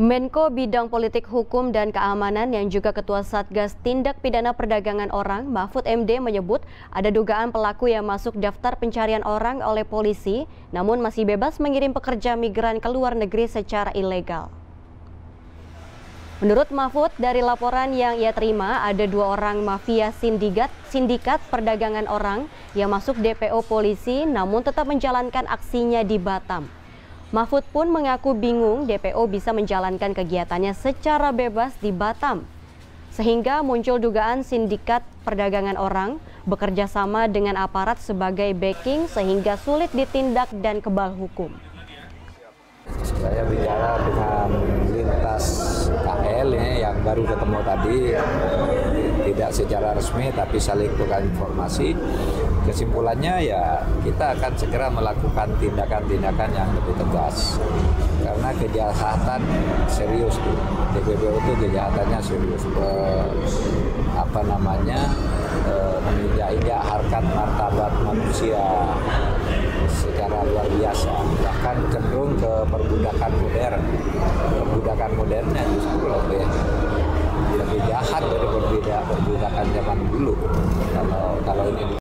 Menko Bidang Politik Hukum dan Keamanan yang juga Ketua Satgas Tindak Pidana Perdagangan Orang Mahfud MD menyebut ada dugaan pelaku yang masuk daftar pencarian orang oleh polisi namun masih bebas mengirim pekerja migran ke luar negeri secara ilegal. Menurut Mahfud, dari laporan yang ia terima, ada dua orang mafia sindikat, sindikat perdagangan orang yang masuk DPO polisi namun tetap menjalankan aksinya di Batam. Mahfud pun mengaku bingung DPO bisa menjalankan kegiatannya secara bebas di Batam. Sehingga muncul dugaan sindikat perdagangan orang bekerja sama dengan aparat sebagai backing sehingga sulit ditindak dan kebal hukum. Saya bicara dengan lintas KL ya, yang baru ketemu tadi secara resmi tapi saling tukar informasi. Kesimpulannya ya kita akan segera melakukan tindakan-tindakan yang lebih tegas. Karena kejahatan serius tuh DPPO itu kejahatannya serius. Be, apa namanya e, menginjak-injak harkat martabat manusia secara luar biasa. Bahkan cenderung ke perbudakan modern. Perbudakan modernnya justru lebih lebih jahat dari perbudakan zaman dulu. Kalau kalau ini